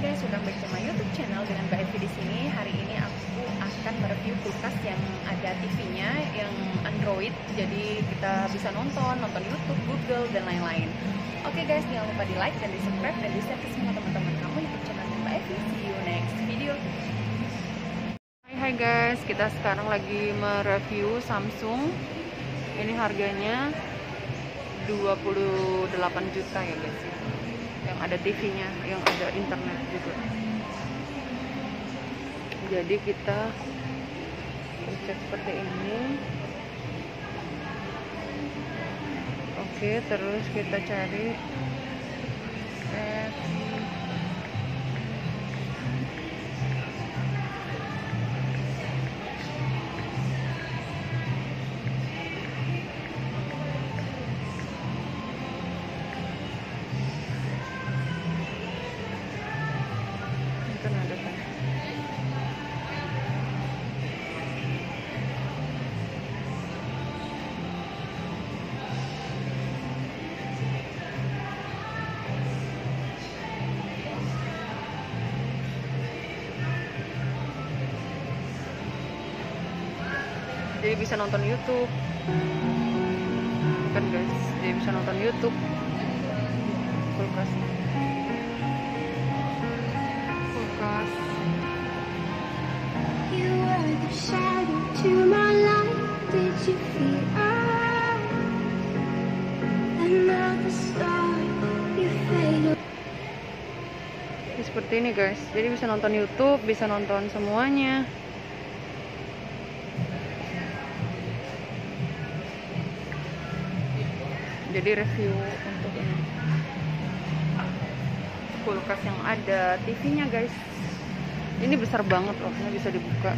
guys, welcome back to my YouTube channel dengan Mbak Evi di sini. Hari ini aku akan mereview kulkas yang ada TV-nya yang Android. Jadi kita bisa nonton, nonton YouTube, Google dan lain-lain. Oke guys, jangan lupa di like dan di subscribe dan di share ke semua teman-teman kamu YouTube channel Mbak Evi. See you next video. Hai hai guys, kita sekarang lagi mereview Samsung. Ini harganya 28 juta ya guys ada TV-nya, yang ada internet juga. Jadi kita pencet seperti ini. Oke, terus kita cari jadi bisa nonton YouTube kan guys jadi bisa nonton YouTube kulkasnya kulkas You were the shadow to my light. Did you feel I? Another star, you fade away. Seperti ini guys jadi bisa nonton YouTube bisa nonton semuanya jadi review untuk ini. Kulkas yang ada TV nya guys. Ini besar banget loh ini bisa dibuka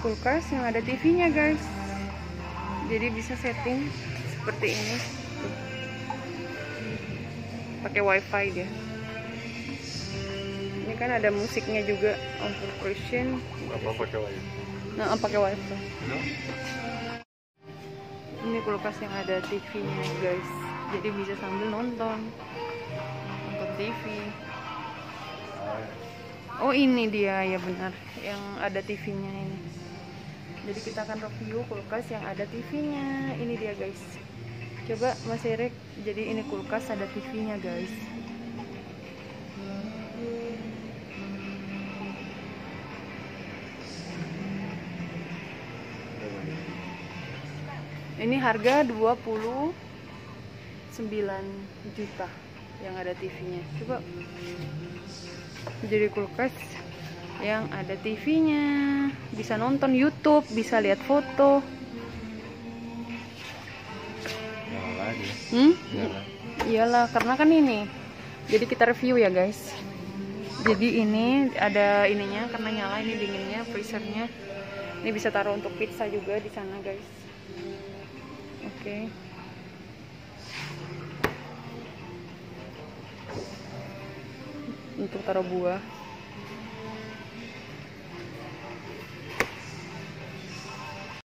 kulkas yang ada TV-nya guys. Jadi bisa setting seperti ini. Pakai WiFi dia. Ini kan ada musiknya juga on Christian. apa pakai wire Nah, pakai WiFi. no? Ini kulkas yang ada TV-nya guys. Jadi bisa sambil nonton. Nonton TV. Oh ini dia ya benar yang ada TV-nya ini. Jadi kita akan review kulkas yang ada TV-nya. Ini dia guys. Coba Mas Erik. Jadi ini kulkas ada TV-nya guys. Ini harga 29 juta yang ada TV-nya. Coba jadi kulkas yang ada TV-nya bisa nonton YouTube bisa lihat foto. Dia. Hmm? iyalah karena kan ini jadi kita review ya guys. Jadi ini ada ininya karena nyala ini dinginnya freezernya. Ini bisa taruh untuk pizza juga di sana guys. Oke. Untuk taruh buah